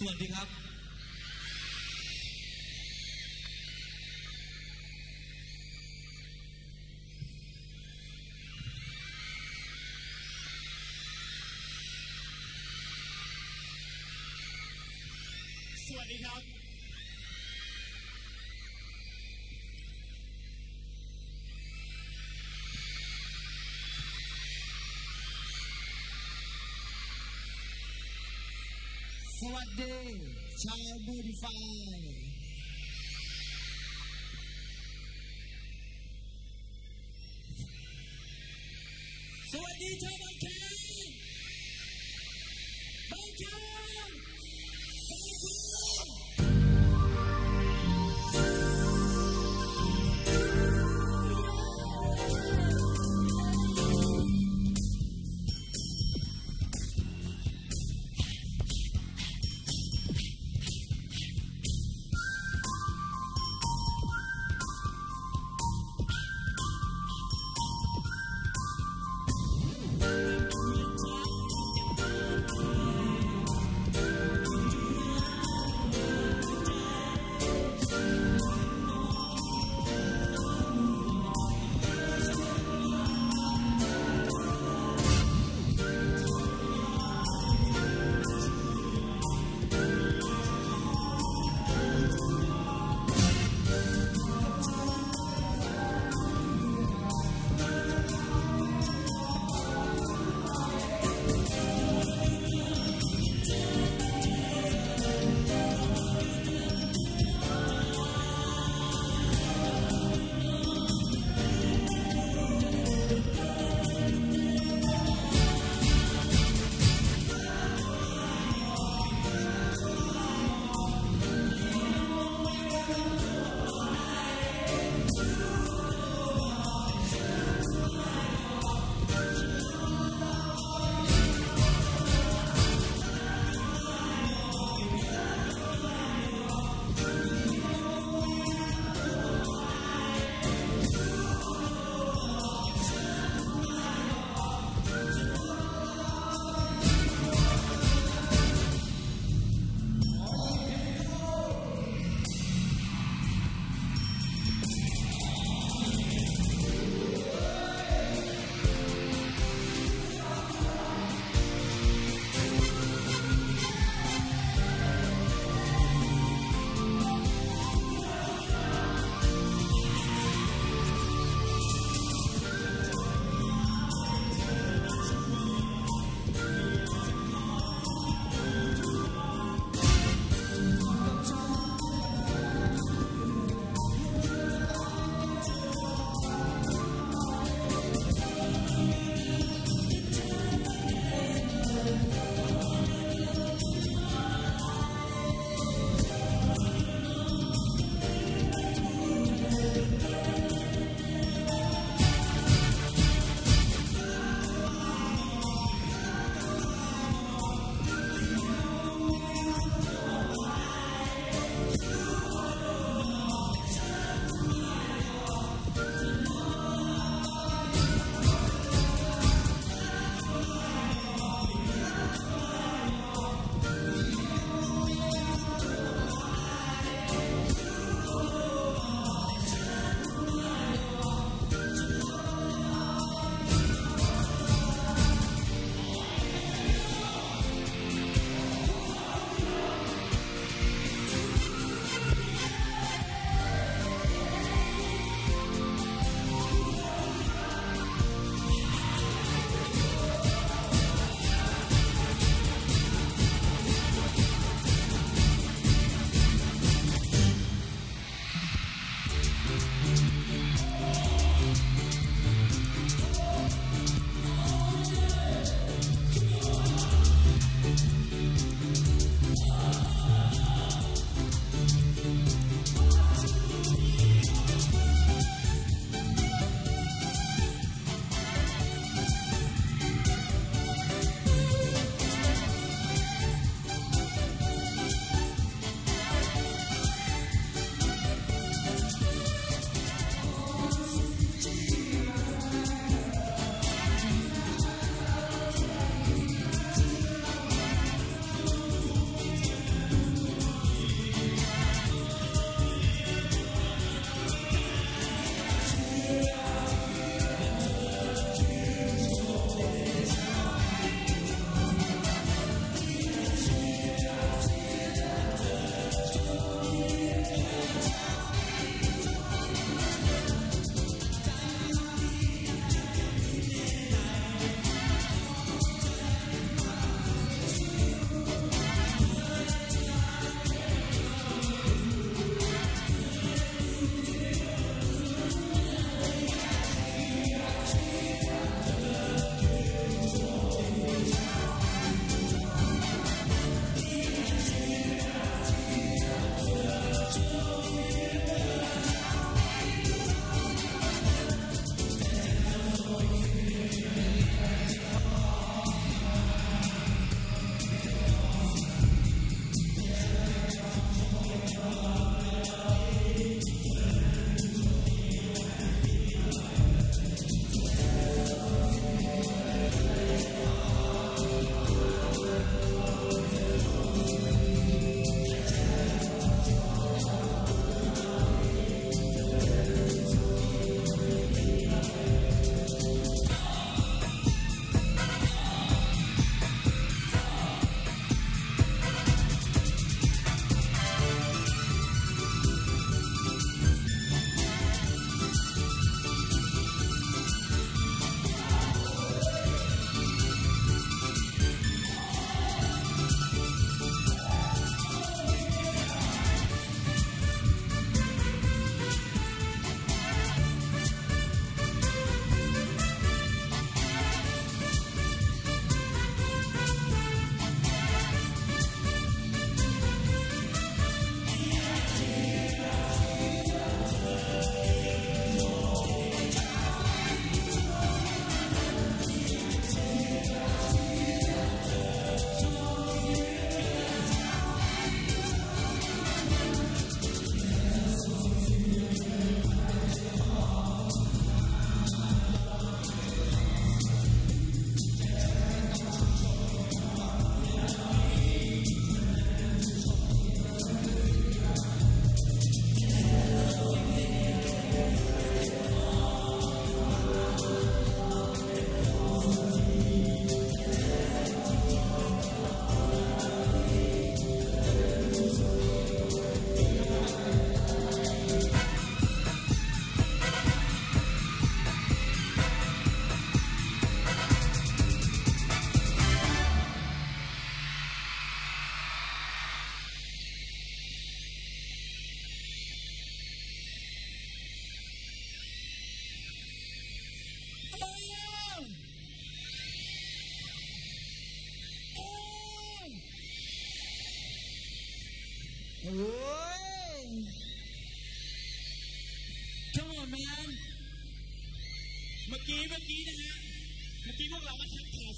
สวัสดีครับ สวัสดีครับ สวัสดีช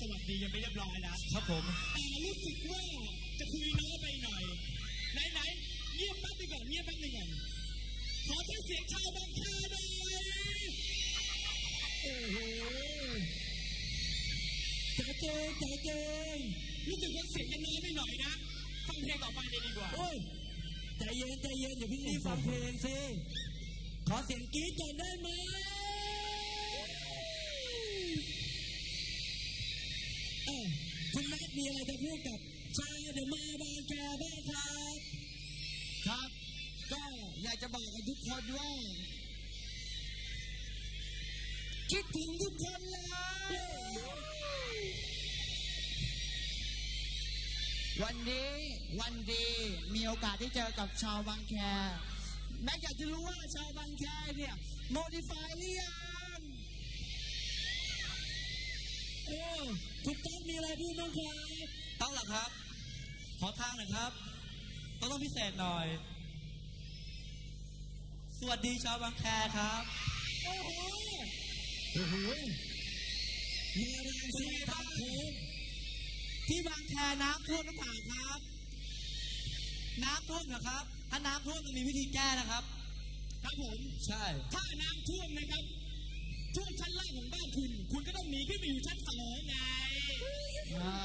สวัสดีกันไปเรียบร้อยแล้วครับผมแต่รู้สึกว่าจะคุยน้อยไปหน่อยไหนไหนๆเงียบแป๊บนึงก่อนเงียบแป๊บนึงก่อนขอแค่เสียงชาวบางแคหน่อยโอ้โหจ๋าเจงจ๋าเจงรู้สึกว่าเสียงกันน้อยไปหน่อยนะฟังเพลงต่อไปเลยดีกว่าโอ้ยใจเย็นใจเย็นอย่าเพิ่งรีบฟังเพลงสิขอเสียงกรี๊ดก่อนได้ไหม กับชาเดอะมาบางแคบ้างครับครับ ก็อยากจะบอกกับทุกคนว่า คิดถึงทุกคนเลยวันนี้วันดีมีโอกาสได้เจอกับชาวบางแคแม็กอยากจะรู้ว่าชาวบางแคเนี่ยโมดิฟายหรือยัง เออทุกต้องมีอะไรพูดบ้างครับต้องเหรอครับ ขอทางหน่อยครับ ต้องต้องพิเศษหน่อย สวัสดีชาวบางแคครับ โอ้โหโอ้โหมาแรงสิครับโค้งที่บางแคน้ำท่วมหรือเปล่าครับ น้ำท่วมเหรอครับ ถ้าน้ำท่วมจะมีวิธีแก้นะครับ ครับผม ใช่ ถ้าน้ำท่วมนะครับ ท่วมชั้นล่างของบ้านคุณ คุณก็ต้องหนีขึ้นไปอยู่ชั้นสองไงอ่า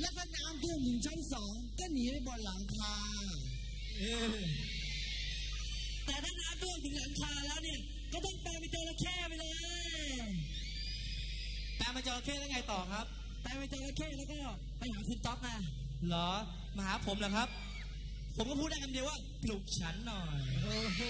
แล้วก็น้ำท่วมถึงชั้นสองก็หนีไปบนหลังคาแต่ถ้าน้ำท่วมถึงหลังคาแล้วเนี่ย ก็ต้องแปลเป็นจระเข้ไปเลยแปลมาจระเข้แล้วไงต่อครับแปลเป็นจระเข้แล้วก็ไปหาคุณต๊อกมาเหรอมาหาผมเหรอครับ ผมก็พูดได้คำเดียวว่าปลุกฉันหน่อยโอ้โห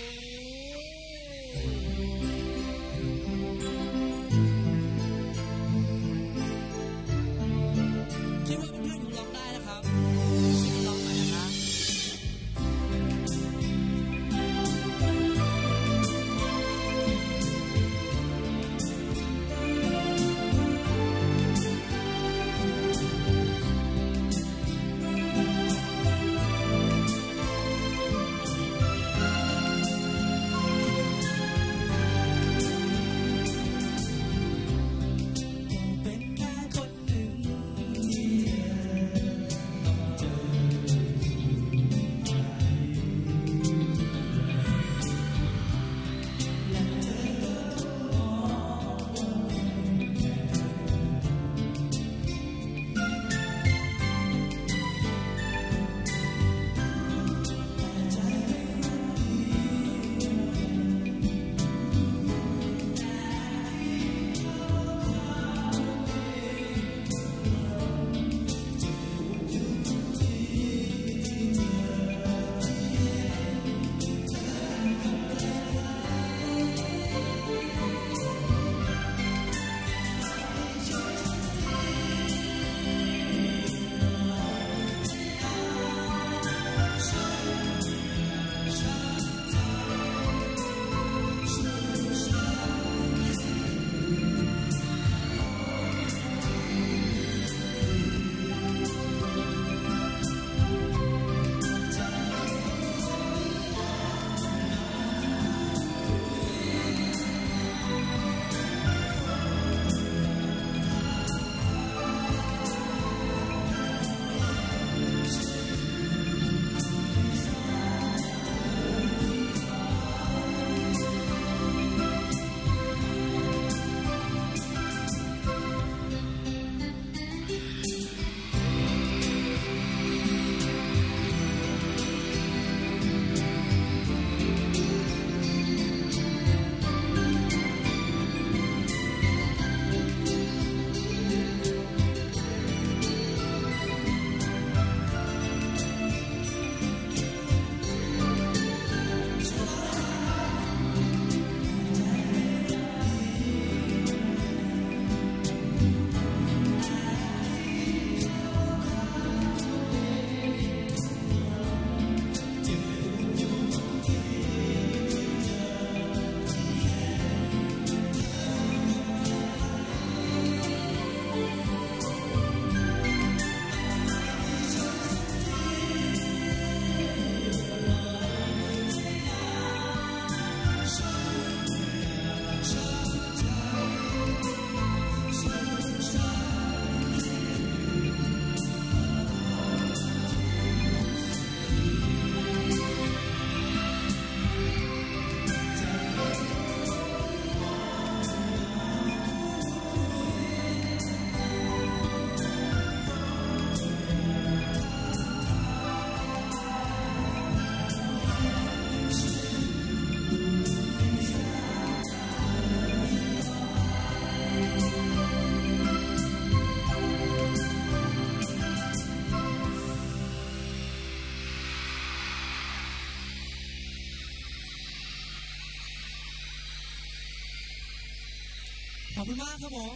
อบคุณมากครับผม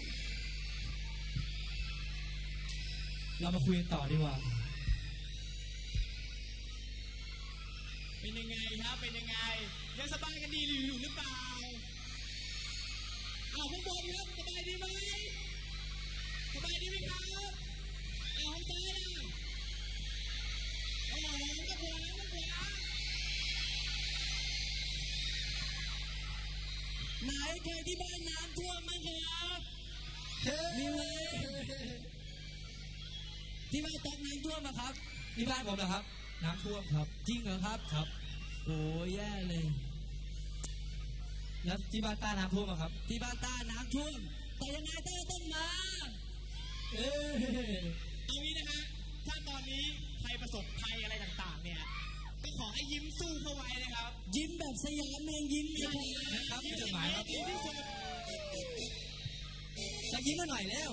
เรามาคุยกันต่อดีกว่า ที่บ้านผมเหรอครับ น้ำท่วมครับ จริงเหรอครับครับ โอ้ยแย่เลย แล้วที่บ้านต้าน้ำท่วมเหรอครับ ที่บ้านต้าน้ำท่วมแต่ยังไงต้าต้องมาเอ้ยเอางี้นะฮะถ้าตอนนี้ใครประสบภัยอะไรต่างๆ เนี่ยก็ขอให้ยิ้มสู้เข้าไว้นะครับ ยิ้มแบบสยามเมืองยิ้มเลยครับนะครับมีจดหมายครับยิ้มที่สุดสักยิ้มมาหน่อยแล้ว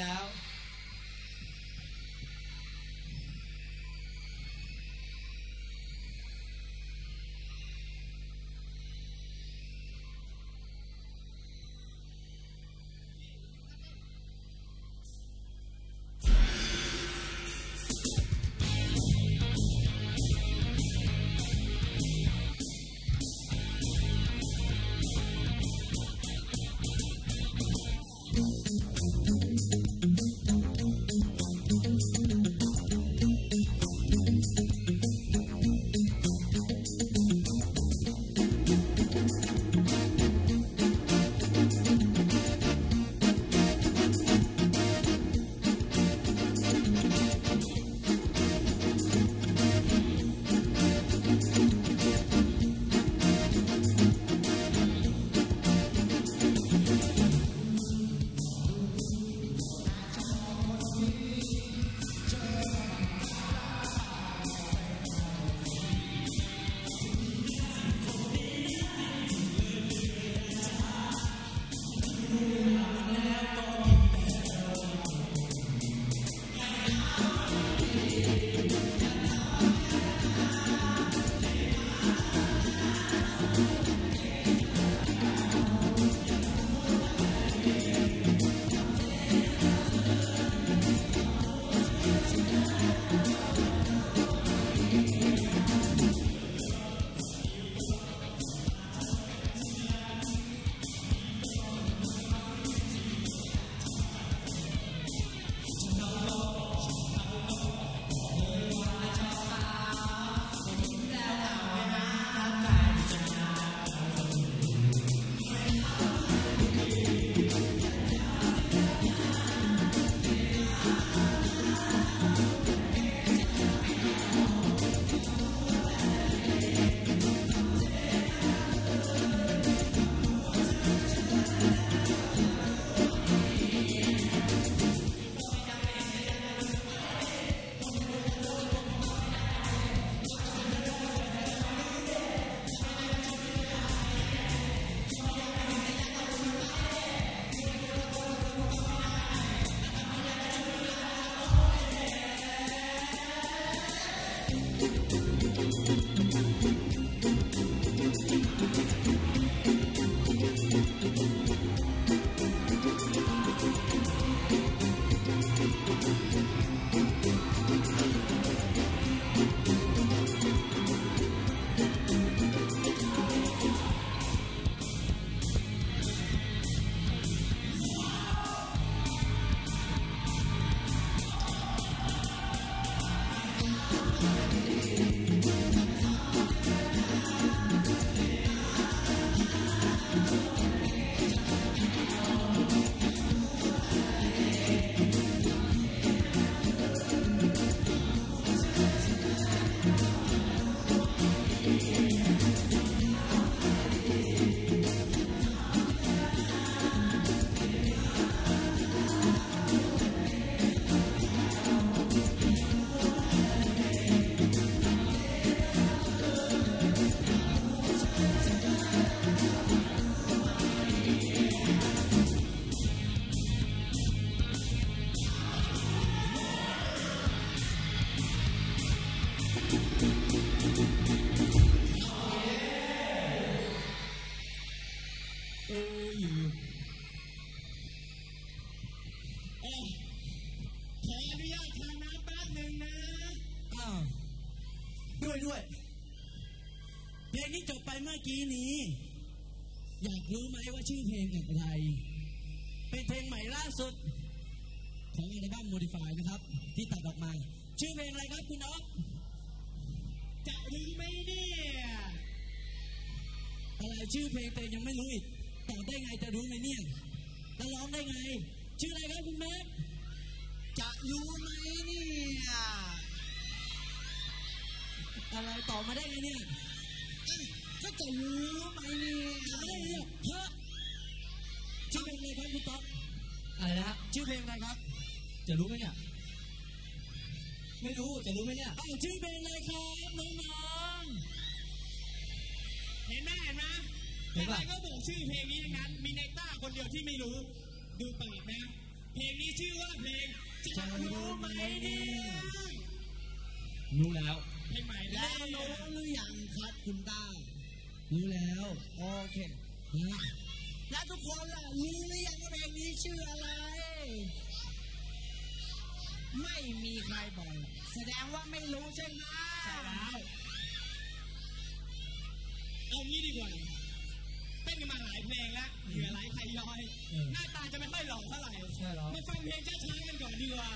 แล้ว อกี้นี้ อยากรู้ไหมว่าชื่อเพลงอะไร เป็นเพลงใหม่ล่าสุด ของอัลบั้ม Modify นะครับ ที่ตัดออกมา ชื่อเพลงอะไรครับคุณอ๋อ ไหมเนี่ยรู้แล้วเพลงใหม่แล้แล้ววรู้หรือยังครับคุณต้ารู้แล้วโอเคแล้วทุกคนล่ะรู้หรือยังว่าเพลงนี้ชื่ออะไร ไม่มีใครบอกแสดงว่าไม่รู้ใช่ไหมใช่แล้วเอางี้ดีกว่า เต้นกันมาหลายเพลงแล้วเหงื่อไหลใครย้อยเออหน้าตาจะไม่ค่อยหล่อเท่าไหร่ใช่แล้วมาฟังเพลงช้าๆกันก่อนดีกว่า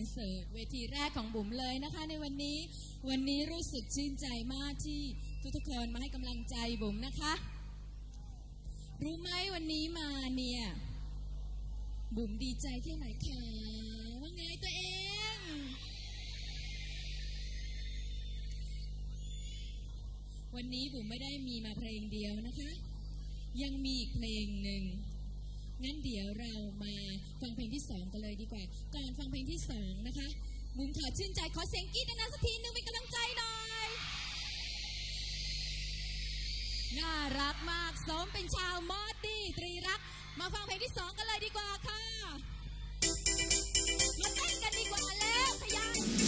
อนเสิร์ตเวทีแรกของบุ๋มเลยนะคะในวันนี้ วันนี้รู้สึกชื่นใจมากที่ทุกๆคนมาให้กำลังใจบุ๋มนะคะ รู้ไหมวันนี้มาเนี่ยบุ๋มดีใจแค่ไหนคะว่าไงตัวเอง วันนี้บุ๋มไม่ได้มีมาเพลงเดียวนะคะ ยังมีอีกเพลงหนึ่ง งั้นเดี๋ยวเรามาฟังเพลงที่สองกันเลยดีกว่า ก่อนฟังเพลงที่สองนะคะบุ๋มขอชื่นใจขอเสียงกรี๊ดดังๆสักทีนึงเป็นกำลังใจหน่อย น่ารักมากสมเป็นชาวมอดดี้ตรีรัก มาฟังเพลงที่สองกันเลยดีกว่าค่ะ มาเต้นกันดีกว่าแล้วขยัน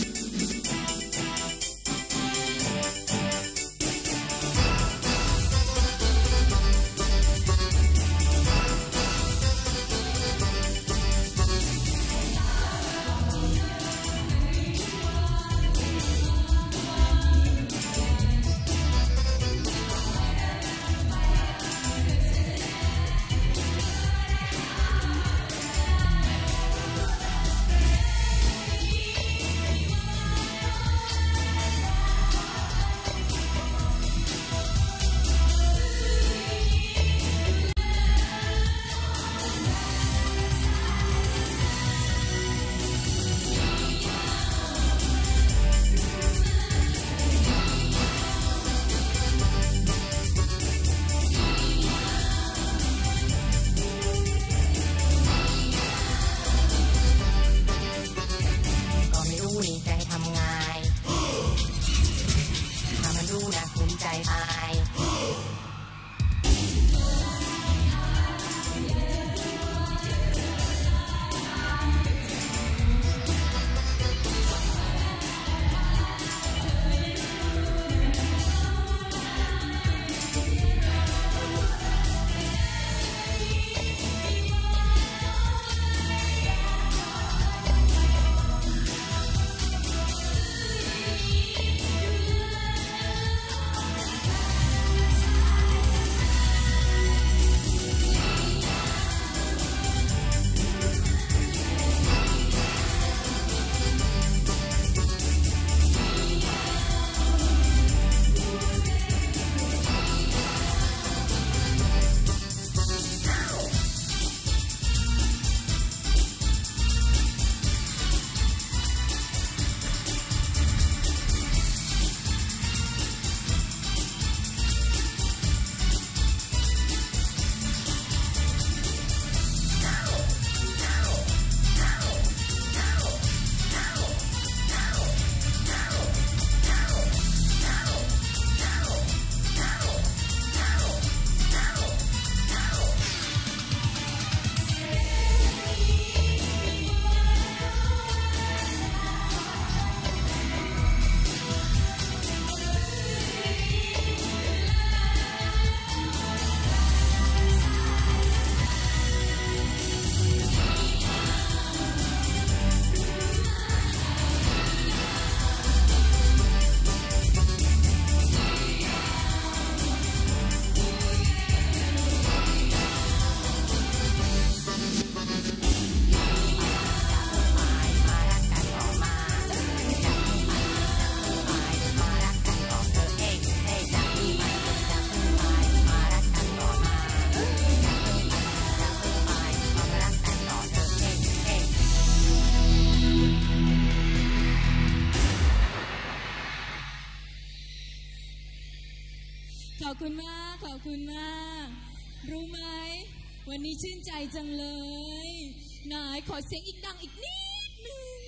อเสียงอีกดังอีกนิดหนึง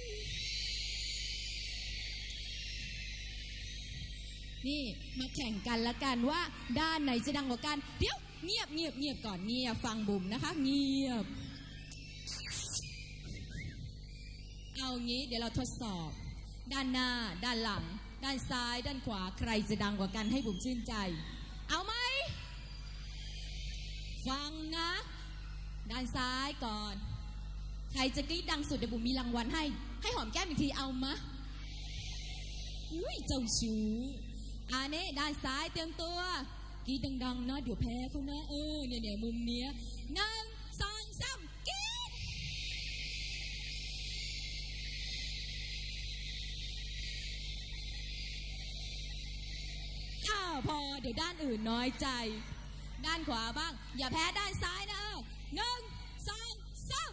นี่มาแข่งกันละกันว่าด้านไหนจะดังกว่ากัน เดี๋ยวเงียบเงียบเงียบก่อนเงียบฟังบุ๋มนะคะ เงียบ เอางี้เดี๋ยวเราทดสอบ ด้านหน้า ด้านหลัง ด้านซ้าย ด้านขวาใครจะดังกว่ากันให้บุ๋มชื่นใจ เอาไหมฟังนะ ด้านซ้ายก่อน ใครจะกรี๊ดดังสุดเดี๋ยวบุ๋มมีรางวัลให้ ให้หอมแก้มอีกทีเอามะอุ้ยเจ้าชู้อันนี้ด้านซ้ายเตรียมตัวกรีดดังๆนะเดี๋ยวแพ้เขานะเออเนี่ยเนี่ยมุมเนี้ยหนึ่งสองสามกรีดอ้าวพอเดี๋ยวด้านอื่นน้อยใจ ด้านขวาบ้าง อย่าแพ้ด้านซ้ายนะเออหนึ่งสองสาม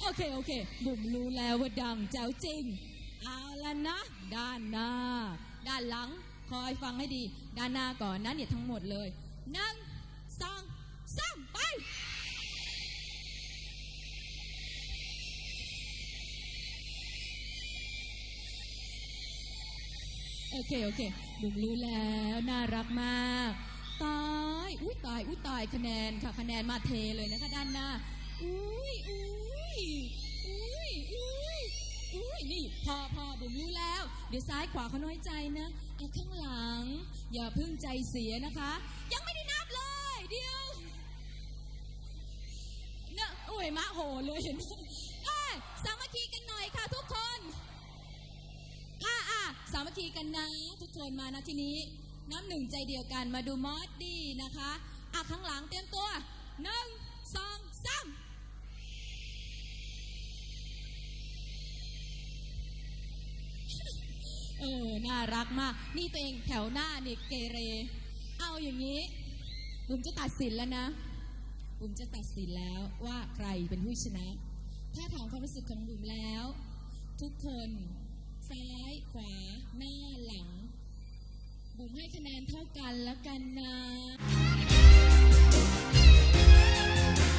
โอเค โอเค บุ๋มรู้แล้วว่าดังแจ๋วจริง เอาละนะ ด้านหน้า ด้านหลัง คอยฟังให้ดี ด้านหน้าก่อนนะเนี่ยทั้งหมดเลยหนึ่งสองสามไปโอเค โอเคบุ๋มรู้แล้ว น่ารักมาก ตาย อุ้ยตาย อุ้ยตาย คะแนนค่ะ คะแนนมาเทเลยนะคะ ด้านหน้า อุ้ยอุ้ย อุ้ยอุ้ยอุ้ยนี่พอพอบุ๋มรู้แล้ว เดี๋ยวซ้ายขวาเขาน้อยใจนะเอาข้างหลัง อย่าเพิ่งใจเสียนะคะ ยังไม่ได้นับเลย เดียวเนอะโอ้ยมะโหเลยเห็นไหมเอ้ยสามัคคีกันหน่อยค่ะทุกคนอะอะสามัคคีกันนะ ทุกคนมานะทีนี้น้ำหนึ่งใจเดียวกันมาดูมอสดีนะคะอะข้างหลังเตรียมตัวหนึ่ง รักมาก นี่ตัวเองแถวหน้านี่เกเร เอาอย่างนี้บุ๋มจะตัดสินแล้วนะบุ๋มจะตัดสินแล้วว่าใครเป็นผู้ชนะ ถ้าถามความรู้สึกของบุ๋มแล้ว ทุกคนซ้ายขวาหน้าหลังบุ๋มให้คะแนนเท่ากันแล้วกันนะ「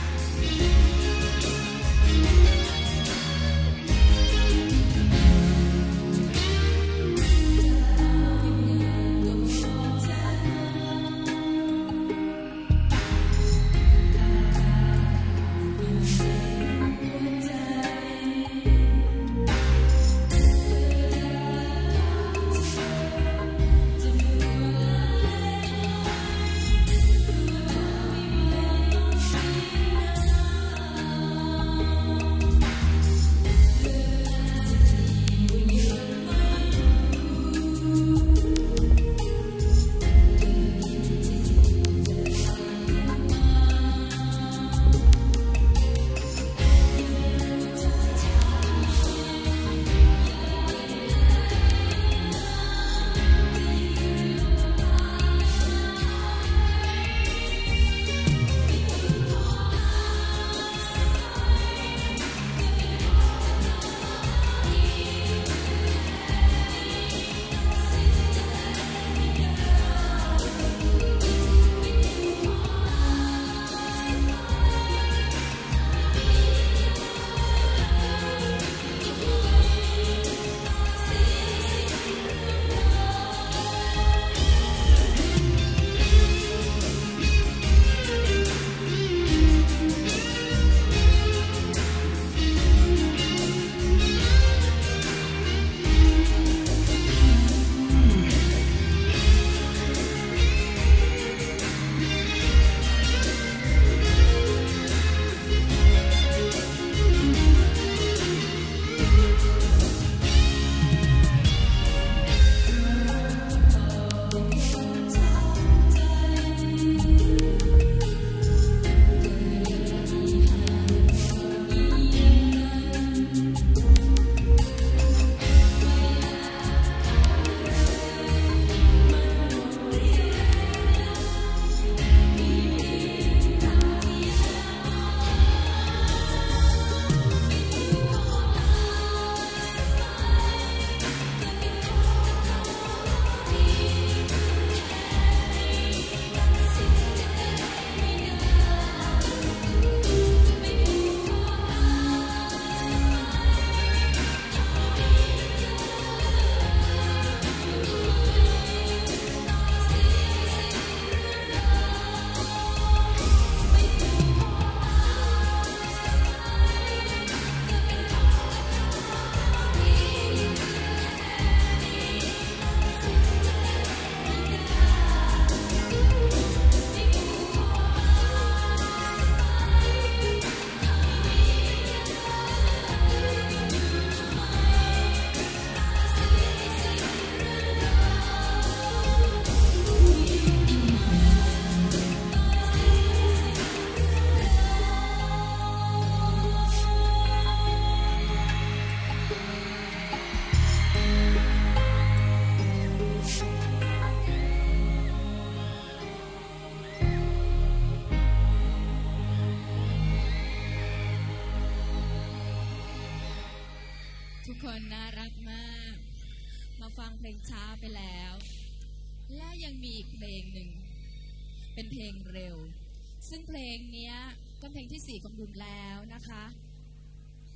ซึ่งเพลงนี้ยก็เพลงที่สี่ของบุ๋มแล้วนะคะ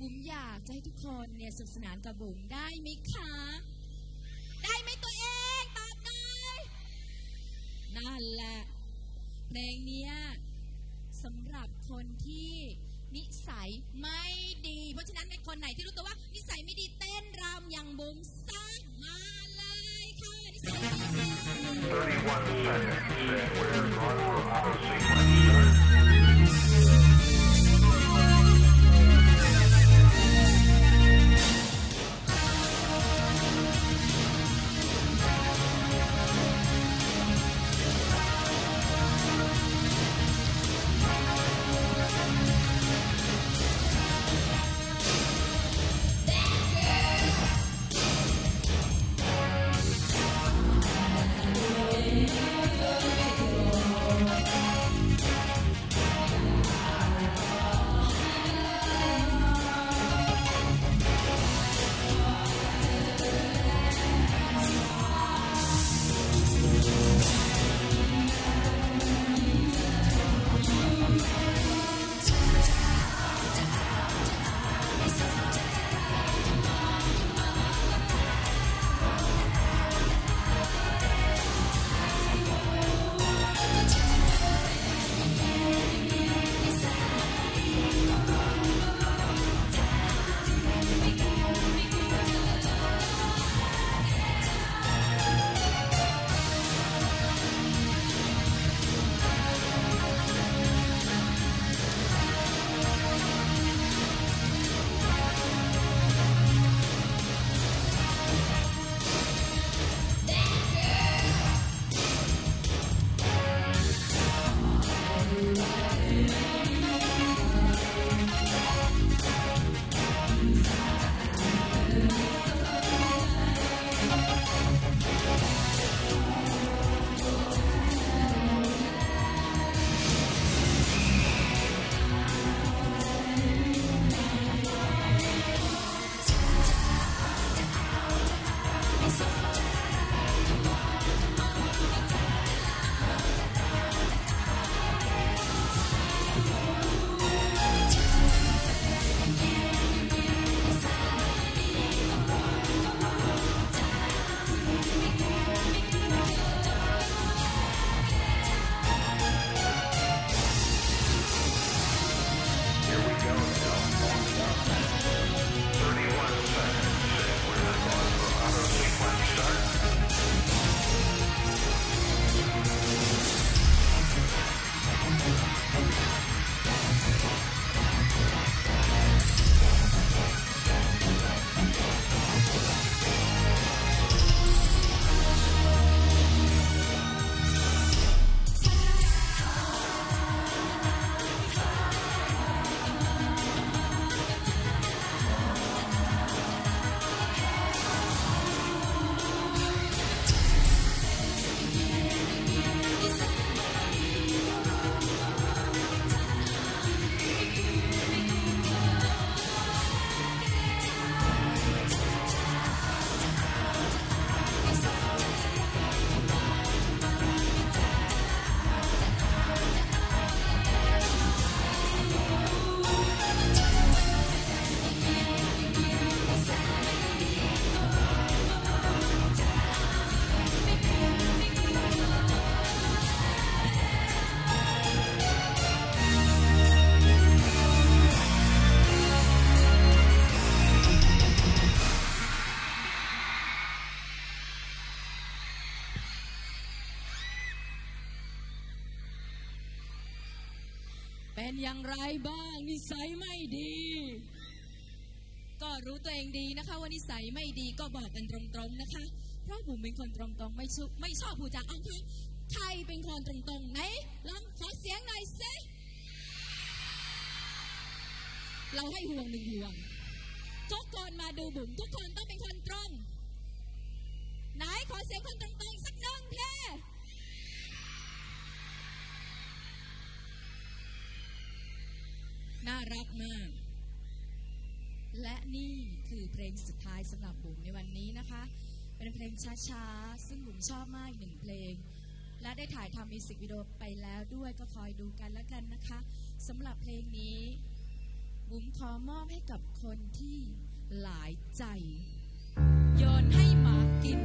บุ๋มอยากจะให้ทุกคนเนี่ยสนุกสนานกับบุ๋มได้ไหมคะ ได้ไหมตัวเองตอบหน่อยนั่นแหละเพลงนี้สำหรับคนที่นิสัยไม่ดี เพราะฉะนั้นในคนไหนที่รู้ตัวว่านิสัยไม่ดีเต้นรำอย่างบุ๋มสร้างมา 31 seconds, and we're on auto sequence start. เป็นอย่างไรบ้าง นิสัยไม่ดี ก็รู้ตัวเองดีนะคะ ว่านิสัยไม่ดีก็บอกกันตรงๆนะคะ เพราะบุ๋มเป็นคนตรงๆ ไม่ชอบไม่ชอบผู้จาอ้างคะใครเป็นคนตรงๆไหนลองขอเสียงหน่อยสิเราให้ห่วงหนึ่งห่วงทุกคนมาดูบุ๋มทุกคนต้องเป็นคนตรง ไหนขอเสียงคนตรงๆสักหนึ่งเท่ น่ารักมาก และนี่คือเพลงสุดท้ายสำหรับบุ๋มในวันนี้นะคะ เป็นเพลงช้าๆ ซึ่งบุ๋มชอบมากหนึ่งเพลง และได้ถ่ายทำมิวสิกวิดีโอไปแล้วด้วยก็คอยดูกันแล้วกันนะคะสำหรับเพลงนี้บุ๋มขอมอบให้กับคนที่หลายใจ โยนให้หมากิน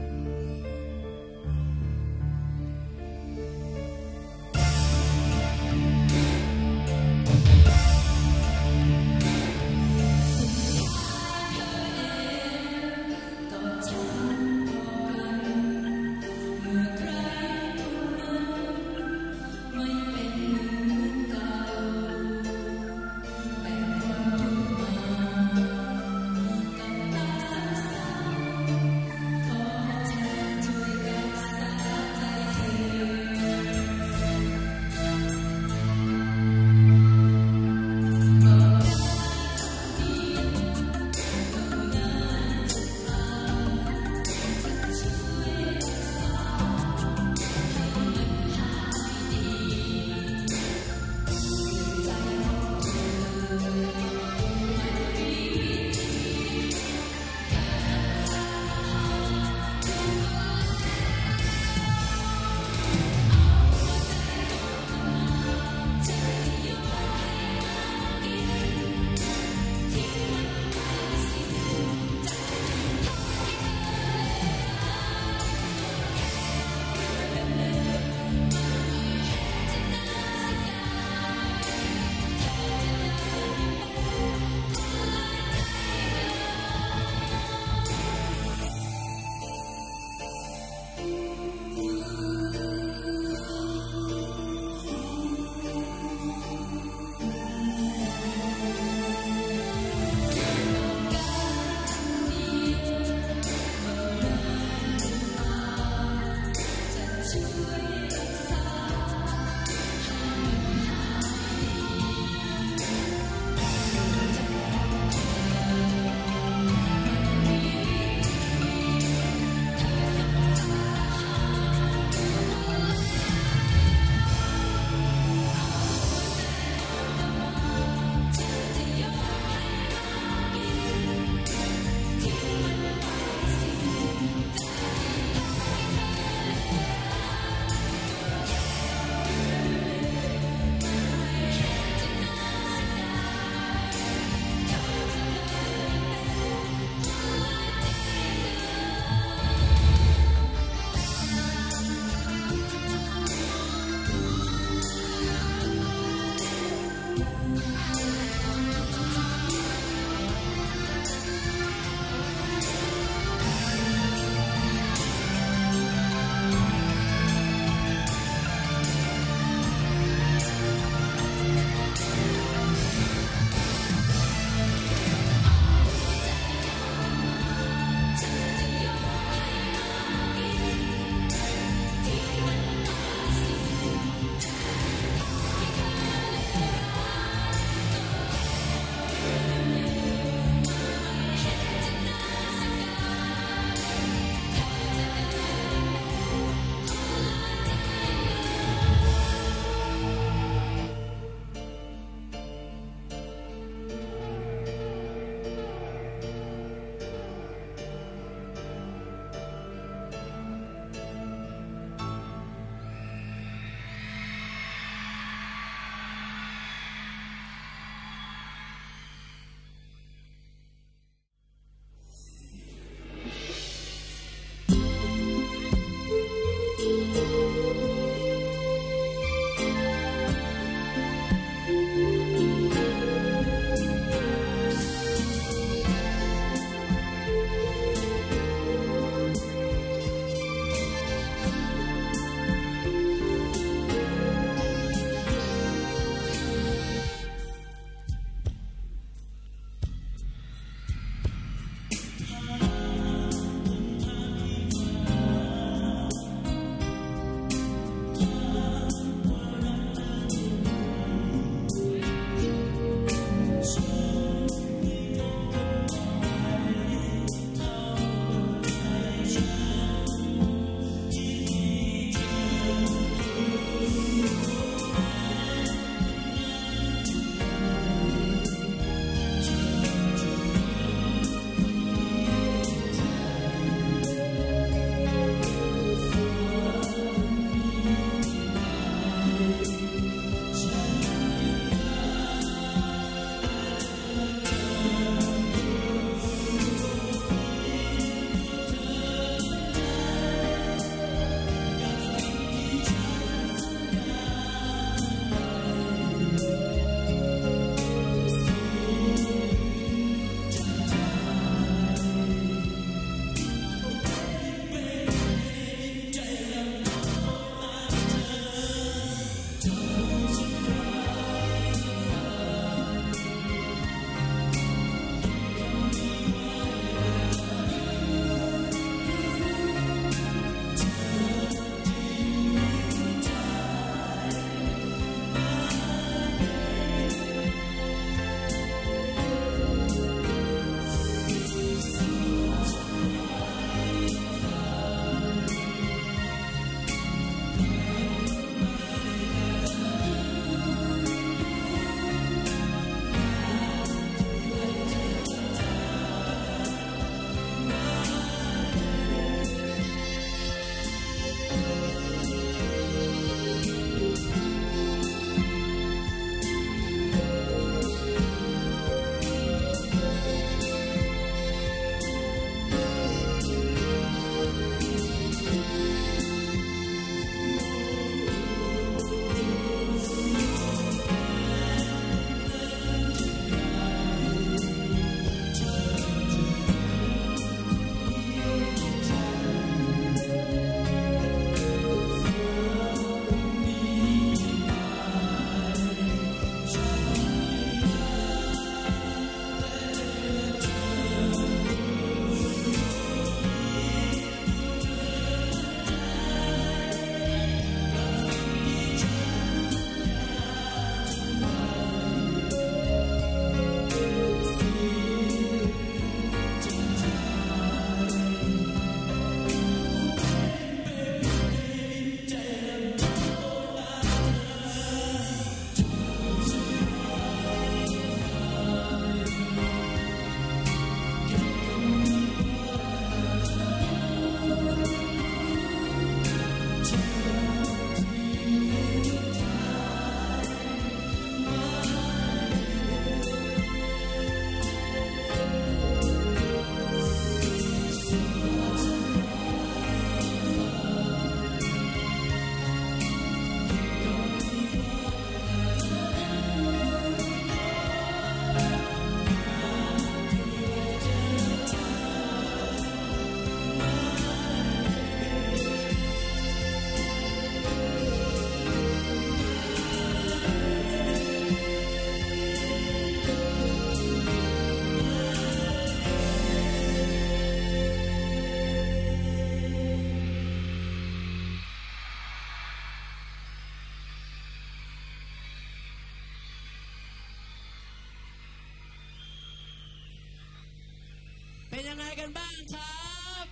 กันบ้างครับ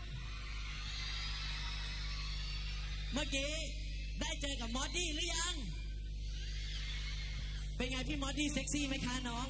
เมื่อกี้ได้เจอกับมอดดี้หรือยัง เป็นไงพี่มอดดี้เซ็กซี่ไหมคะน้อง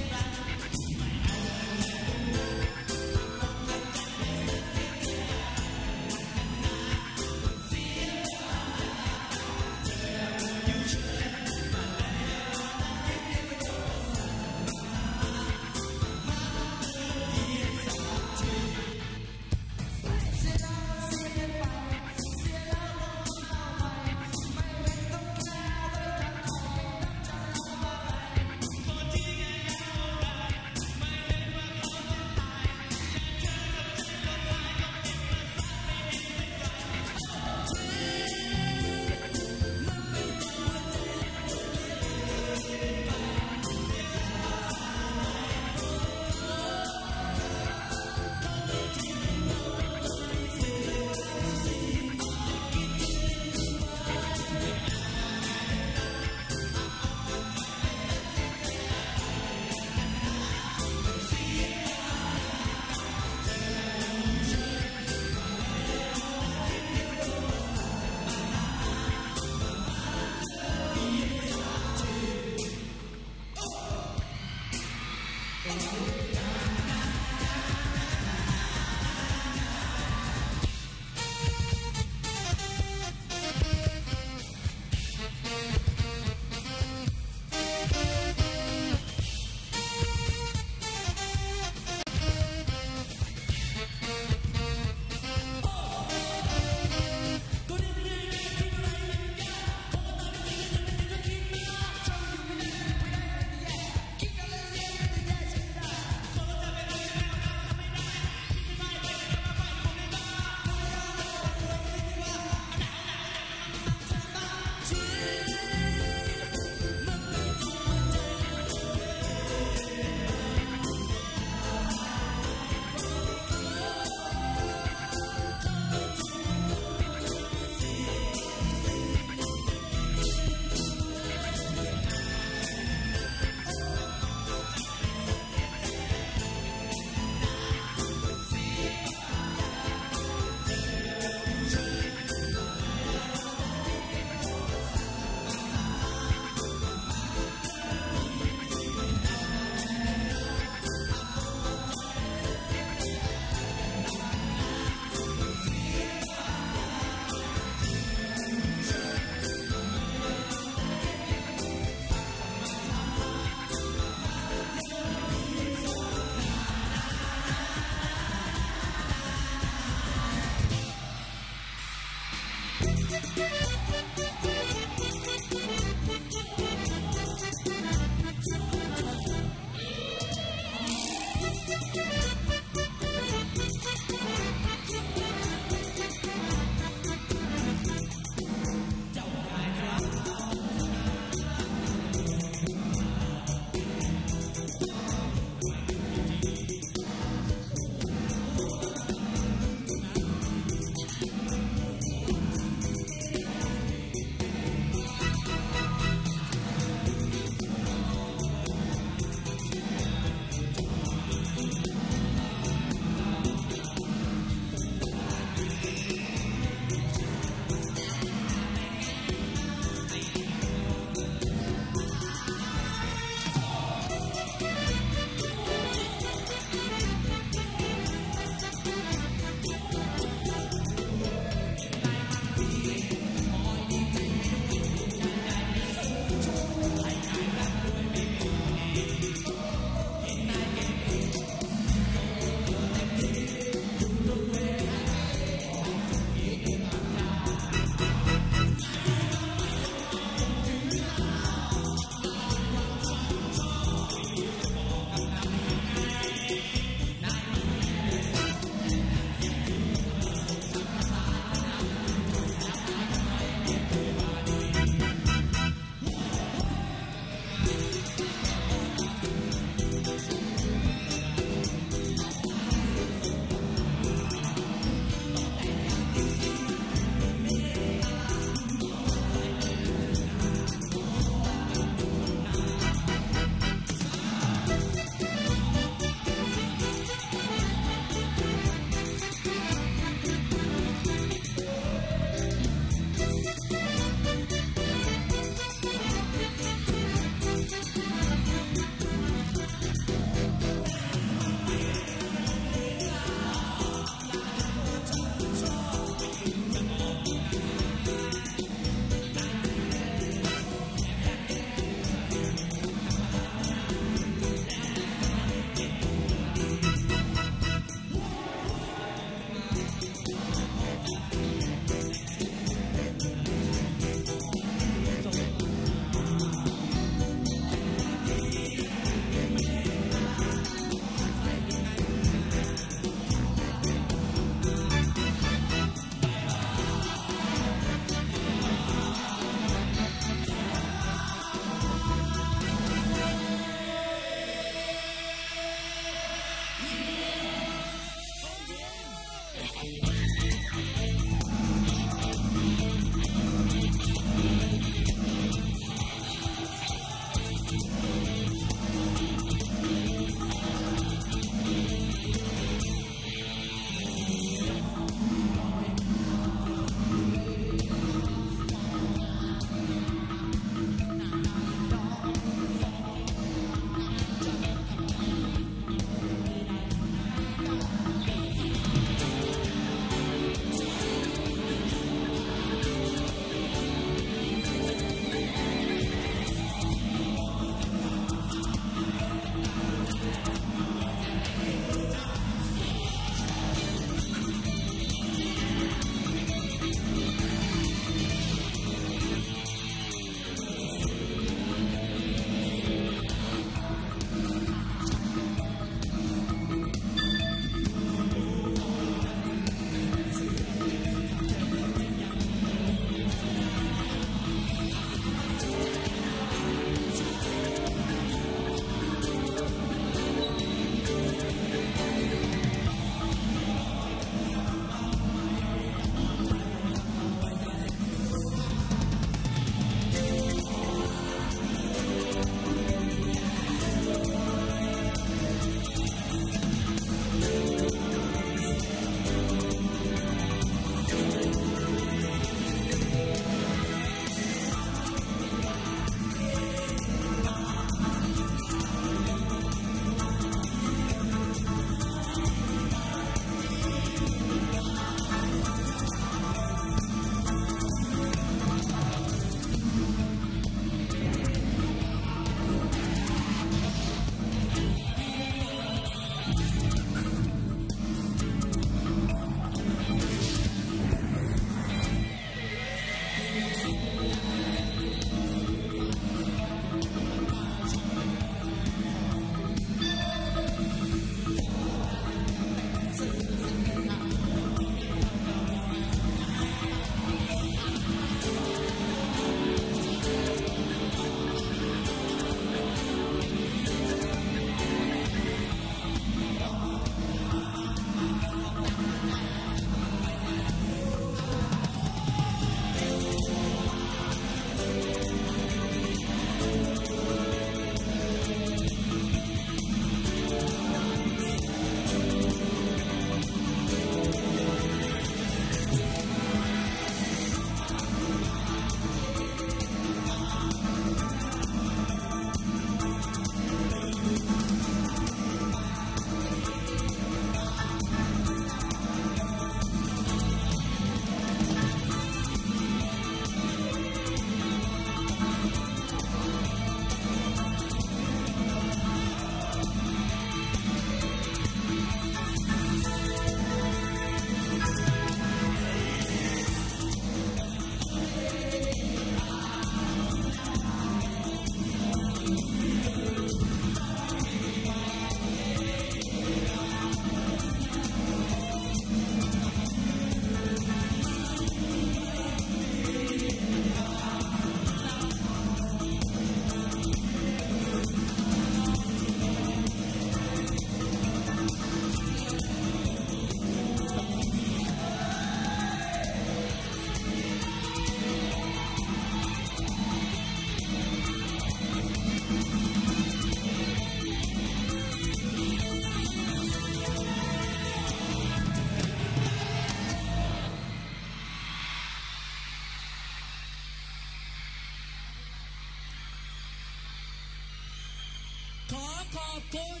ขอบคุณ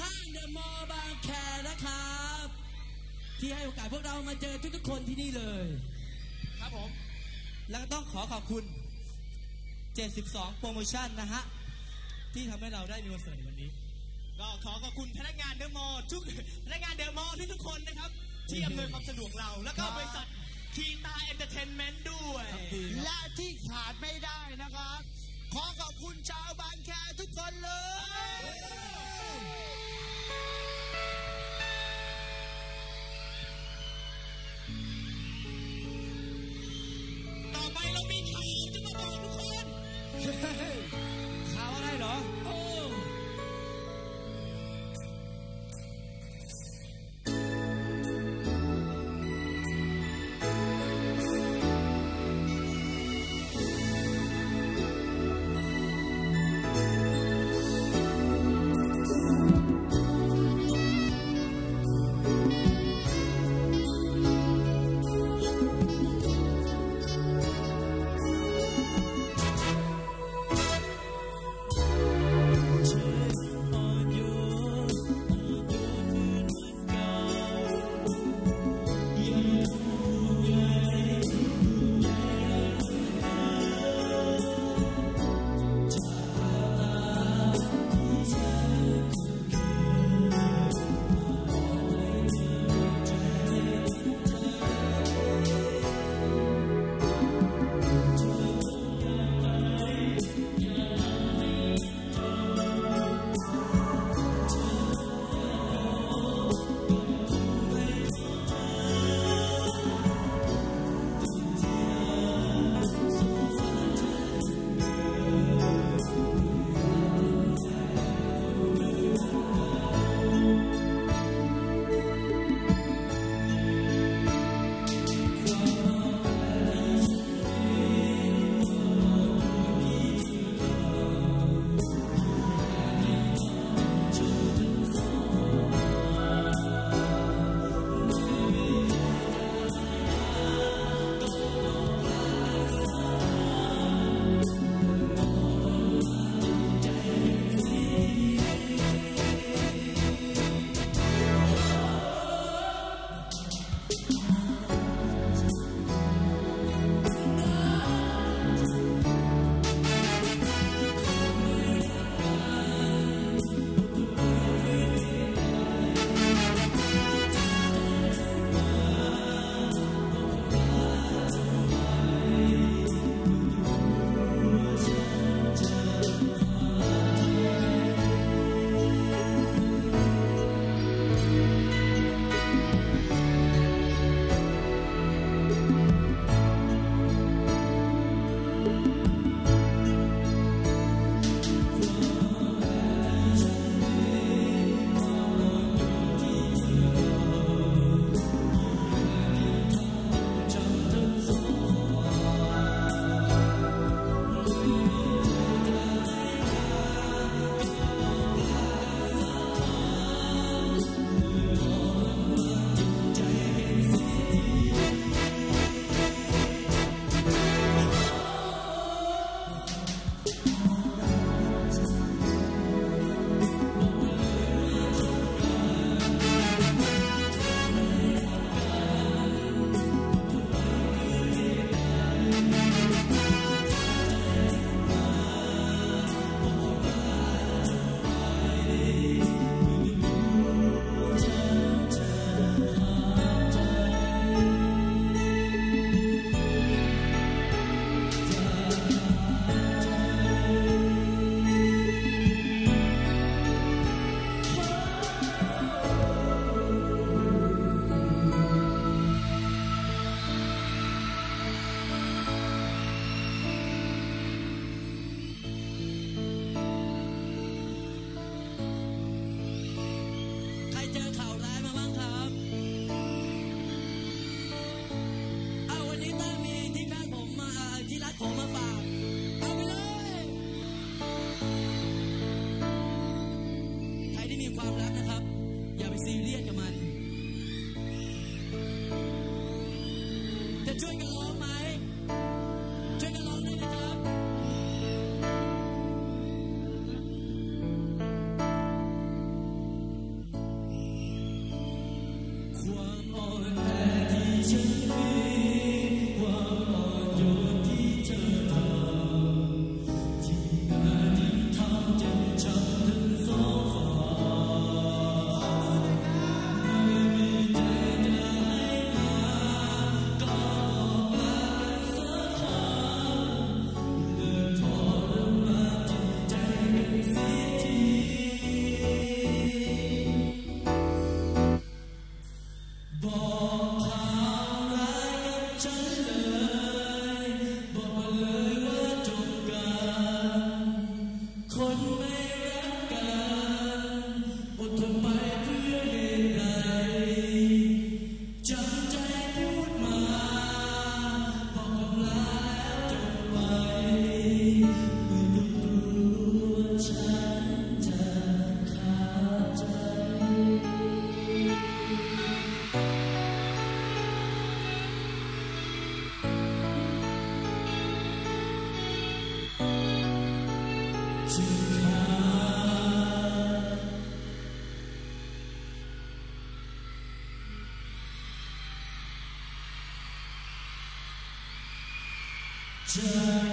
ห้างเดอะมอลล์บางแคนะครับ ที่ให้โอกาสพวกเรามาเจอทุกๆคนที่นี่เลย ครับผม แล้วก็ต้องขอขอบคุณ 72 โปรโมชั่นนะฮะ ที่ทำให้เราได้มีวันเสาร์ในวันนี้ ก็ขอขอบคุณพนักงานเดอะมอลล์ทุกพนักงานเดอะมอลล์ทุกๆคนนะครับ ที่อำนวยความสะดวกเราแล้วก็บริษัทคีตาเอนเตอร์เทนเมนต์ด้วย และที่ขาดไม่ได้นะครับ ขอขอบคุณชาวบางแคทุกคนเลย ต่อไปเรามีข่าวจะมาบอกทุกคน ใจ